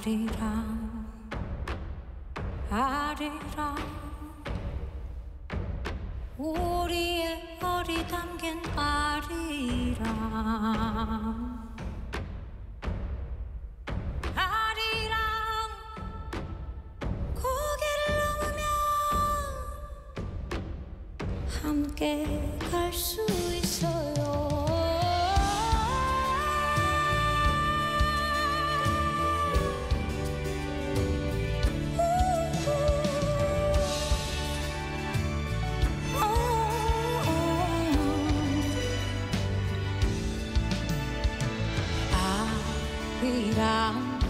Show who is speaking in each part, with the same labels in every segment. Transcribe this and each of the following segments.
Speaker 1: 아리랑 아리랑. 우리의 어리 담긴 아리랑. 아리랑 고개를 넘으면 함께 갈 수 있어요. Happy now.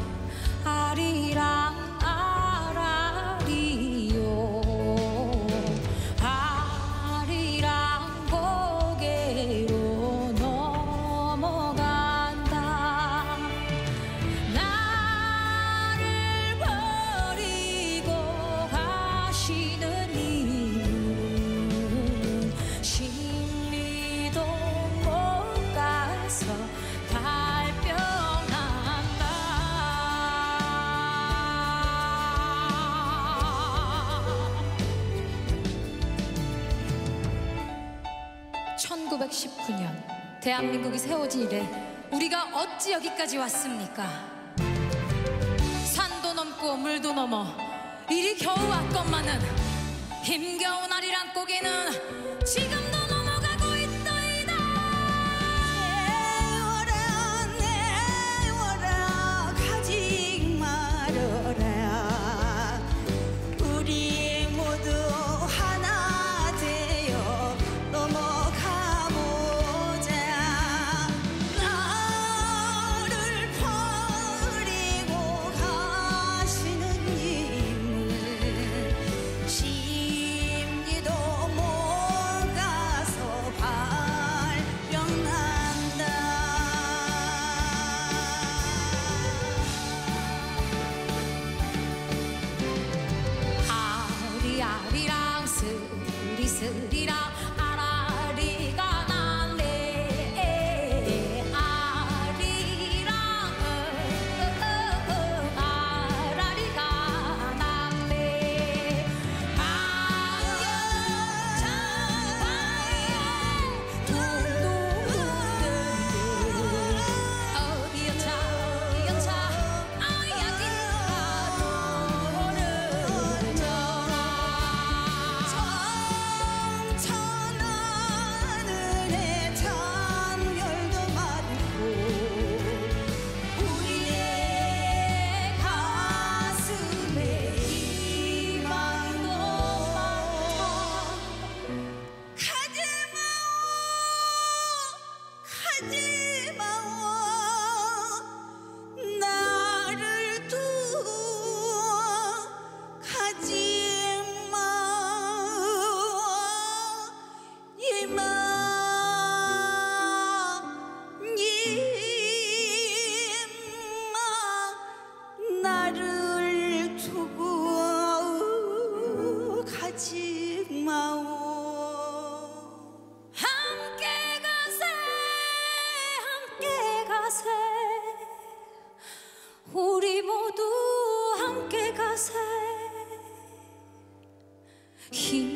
Speaker 1: 1919년 대한민국이 세워진 이래 우리가 어찌 여기까지 왔습니까? 산도 넘고 물도 넘어 이리 겨우 왔건만은 힘겨운 아리랑 고개는 지금 risentirà He